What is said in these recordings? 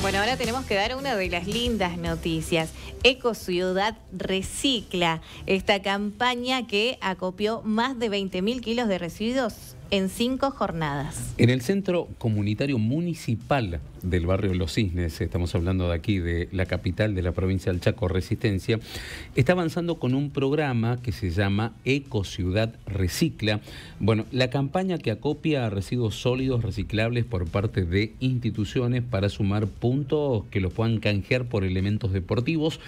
Bueno, ahora tenemos que dar una de las lindas noticias. Eco Ciudad Recicla, esta campaña que acopió más de 20.000 kilos de residuos en cinco jornadas. En el Centro Comunitario Municipal del barrio Los Cisnes, estamos hablando de aquí, de la capital de la provincia del Chaco, Resistencia, está avanzando con un programa que se llama Eco Ciudad Recicla. Bueno, la campaña que acopia residuos sólidos reciclables por parte de instituciones para sumar puntos que los puedan canjear por elementos deportivos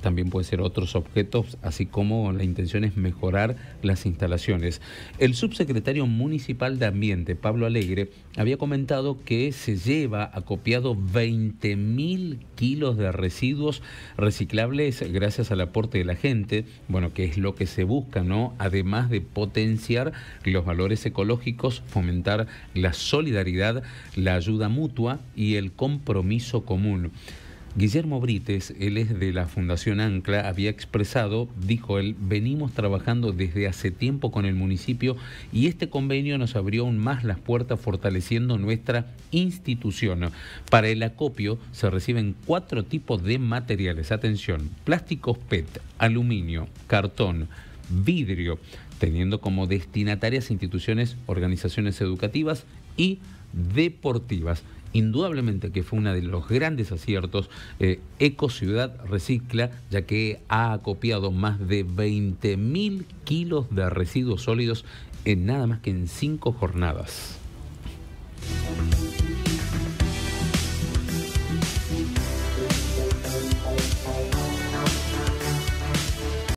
también puede ser otros objetos, así como la intención es mejorar las instalaciones. El subsecretario municipal de Ambiente, Pablo Alegre, había comentado que se lleva acopiado 20.000 kilos de residuos reciclables gracias al aporte de la gente, bueno, que es lo que se busca, ¿no? Además de potenciar los valores ecológicos, fomentar la solidaridad, la ayuda mutua y el compromiso común. Guillermo Brites, él es de la Fundación Ancla, había expresado, dijo él, venimos trabajando desde hace tiempo con el municipio y este convenio nos abrió aún más las puertas fortaleciendo nuestra institución. Para el acopio se reciben cuatro tipos de materiales. Atención, plásticos PET, aluminio, cartón, vidrio, teniendo como destinatarias instituciones, organizaciones educativas y deportivas. Indudablemente que fue uno de los grandes aciertos. Eh, Eco Ciudad Recicla, ya que ha acopiado más de 20.000 kilos de residuos sólidos en nada más que en cinco jornadas.